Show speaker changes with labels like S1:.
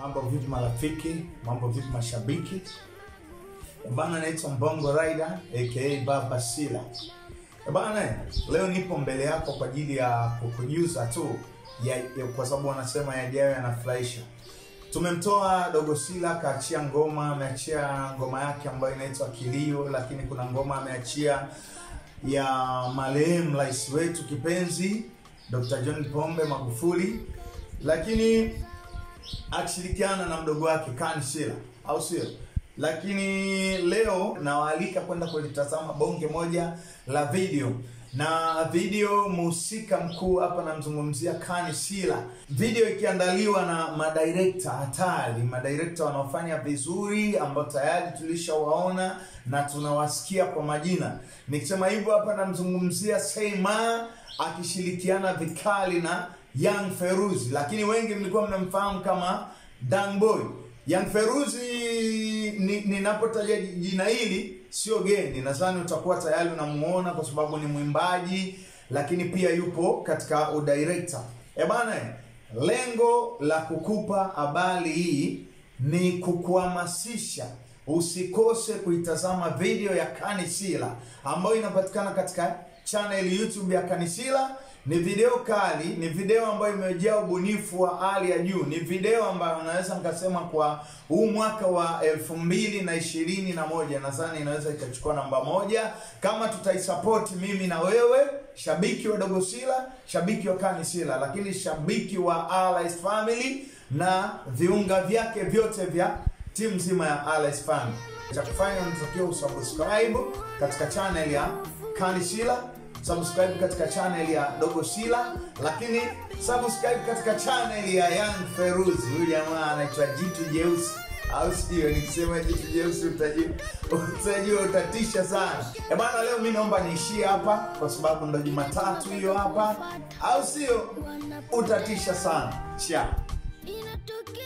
S1: Mambo vipi marafiki? Mambo vipi mashabiki? Bana, naitwa Mbongo Rider aka Baba Sila. Bana, leo nipo mbele yako kwa ajili ya kukujuza tu ya, ya, kwa sababu wanasema yajayo yanafurahisha. Tumemtoa Dogo Sila kaachia ngoma, ameachia ngoma yake ambayo inaitwa Kilio, lakini kuna ngoma ameachia ya marehemu rais wetu kipenzi Dr. John Pombe Magufuli, lakini akishirikiana na mdogo wake Kani Sila, au sio? Lakini leo nawaalika kwenda kulitazama bonge moja la video na video mhusika mkuu hapa namzungumzia Kani Sila, video ikiandaliwa na madirekta hatari, madirekta wanaofanya vizuri ambao tayari tulishawaona na tunawasikia kwa majina. Nikisema hivyo hapa namzungumzia Seima akishirikiana vikali na Young Feruzi, lakini wengi mlikuwa mnamfahamu kama Dang Boy. Young Feruzi ninapotaja ni jina hili sio geni, nadhani utakuwa tayari unamuona kwa sababu ni mwimbaji, lakini pia yupo katika udirector. E bana, lengo la kukupa habari hii ni kukuhamasisha usikose kuitazama video ya Kanisila ambayo inapatikana katika channel YouTube ya Kanisila. Ni video kali, ni video ambayo imejaa ubunifu wa hali ya juu. Ni video ambayo naweza nikasema kwa huu mwaka wa elfu mbili na ishirini na moja nadhani inaweza ikachukua namba moja kama tutaisapoti mimi na wewe, shabiki wa Dogosila, shabiki wa Kani Sila, lakini shabiki wa Allies Family na viunga vyake vyote vya timu nzima ya Alex Fan. Cha kufanya unatakiwa usubscribe katika channel ya Kani Shila, subscribe katika channel ya Dogo Shila, lakini subscribe katika channel ya Young Feruzi. Huyu jamaa anaitwa Jitu Jeusi, au sio? Nikisema Jitu Jeusi utajua, utajua utatisha sana. E bana, leo mi naomba niishie hapa kwa sababu ndo Jumatatu hiyo hapa, au sio? Utatisha sana.
S2: Inameza